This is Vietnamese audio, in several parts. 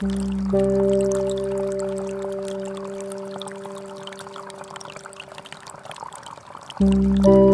Thank you.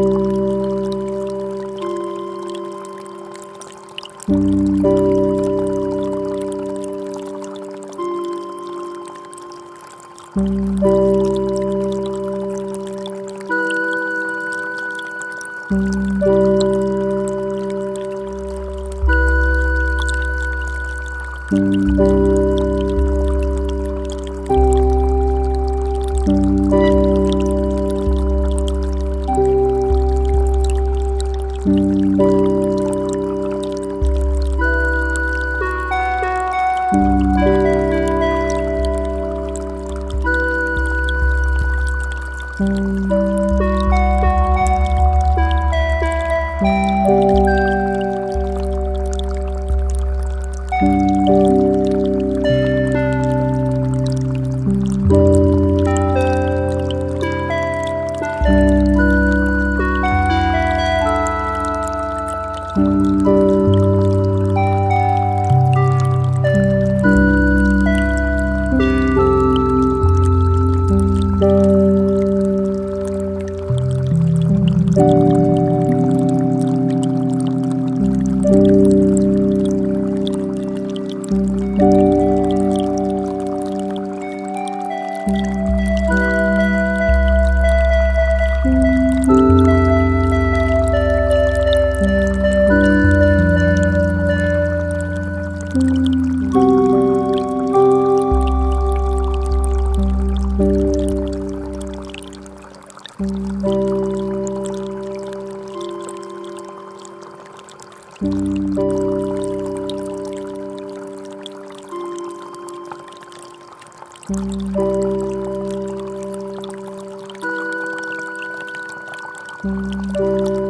Música